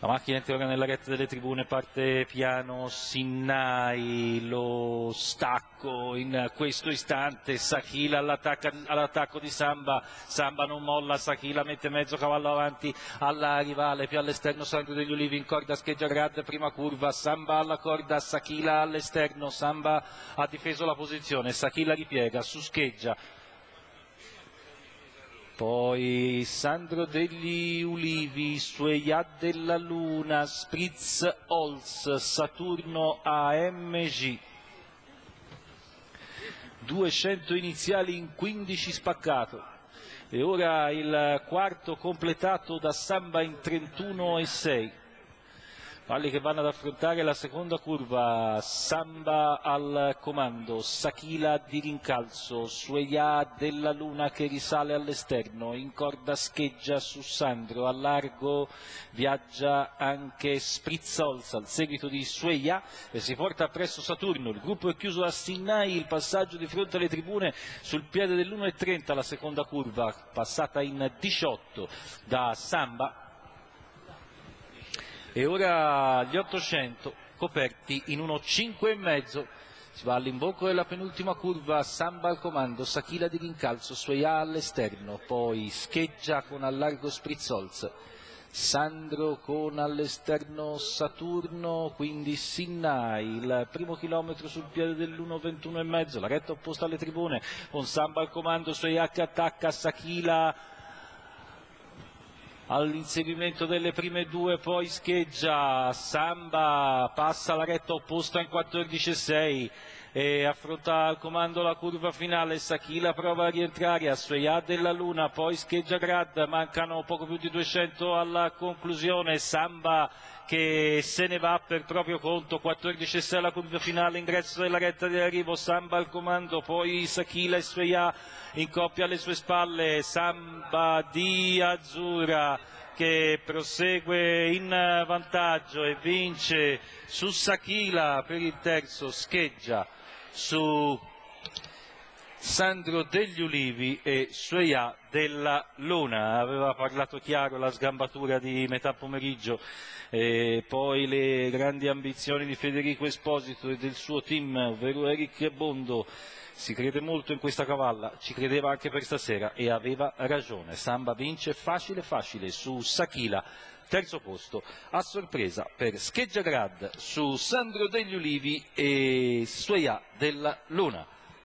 La macchina entra nella retta delle tribune, parte piano Sinnai, lo stacco in questo istante, Sakila all'attacco di Samba, Samba non molla, Sakila mette mezzo cavallo avanti alla rivale, più all'esterno Sandro degli Ulivi in corda, scheggia grande, prima curva, Samba alla corda, Sakila all'esterno, Samba ha difeso la posizione, Sakila ripiega, su scheggia, poi Sandro degli Ulivi, Sueyad della Luna, Spritz Holz, Saturno AMG. 200 iniziali in 15 spaccato. E ora il quarto completato da Samba in 31 e 6. Valli che vanno ad affrontare la seconda curva, Samba al comando, Sakila di rincalzo, Sueya della Luna che risale all'esterno, in corda scheggia su Sandro, a largo viaggia anche Sprizzolza al seguito di Sueya e si porta appresso Saturno, il gruppo è chiuso a Sinnai, il passaggio di fronte alle tribune sul piede dell'1.30 la seconda curva, passata in 18 da Samba, e ora gli 800 coperti in uno 5,5 si va all'imbocco della penultima curva, Samba al comando, Sakila di rincalzo, Sueya all'esterno, poi scheggia con al largo Sprizzolz, Sandro con all'esterno Saturno, quindi Sinnai, il primo chilometro sul piede dell'1.21,5, la retta opposta alle tribune, con Samba al comando, Sueya che attacca, Sakila all'inseguimento delle prime due, poi scheggia Samba, passa la retta opposta in 14-6 e affronta al comando la curva finale, Sakila prova a rientrare, a Sueya della Luna, poi scheggia Grad, mancano poco più di 200 alla conclusione, Samba che se ne va per proprio conto, 14-6 alla curva finale, ingresso della retta di arrivo, Samba al comando, poi Sakila e Sueya in coppia alle sue spalle, Samba di Azzurra che prosegue in vantaggio e vince su Sakila per il terzo, scheggia su Sandro degli Ulivi e Sueya della Luna. Aveva parlato chiaro la sgambatura di metà pomeriggio e poi le grandi ambizioni di Federico Esposito e del suo team, ovvero Eric Bondo. Si crede molto in questa cavalla, ci credeva anche per stasera e aveva ragione. Samba vince facile facile su Sakila terzo posto a sorpresa per Scheggiagrad su Sandro degli Ulivi e Sueya della Luna.